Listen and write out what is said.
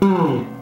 Mm.